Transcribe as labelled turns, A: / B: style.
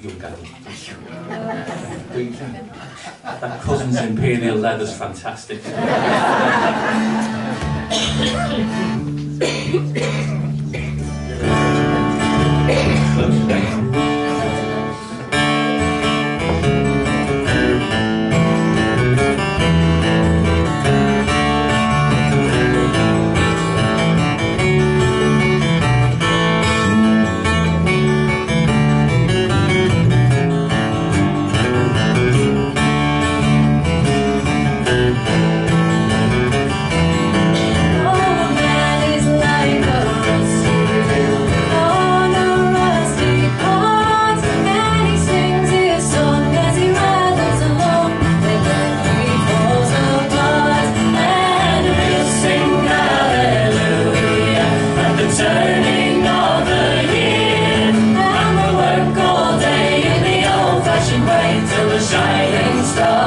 A: young adult. Do you think? That Cousins Imperial leather's fantastic. way to the shining star.